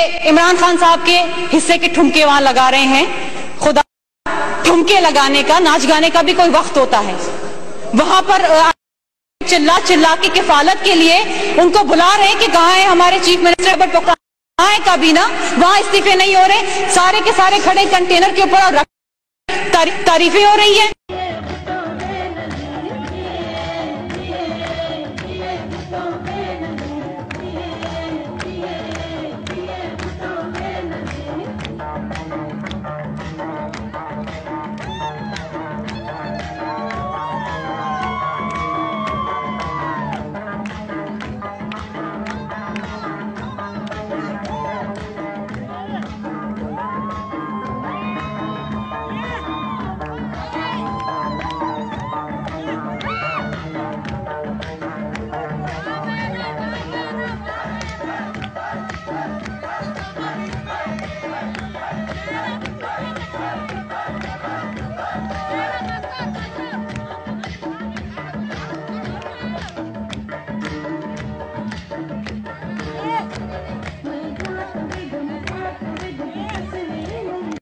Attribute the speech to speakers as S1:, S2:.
S1: इमरान खान साहब के हिस्से के ठुमके वहाँ लगा रहे हैं। खुदा ठुमके लगाने का, नाच गाने का भी कोई वक्त होता है। वहाँ पर चिल्ला चिल्ला के किफालत के लिए उनको बुला रहे हैं कि कहा है हमारे चीफ मिनिस्टर, बट कहा है काबीना? वहाँ इस्तीफे नहीं हो रहे। सारे के सारे खड़े कंटेनर के ऊपर और तारी- तारीफें हो रही है।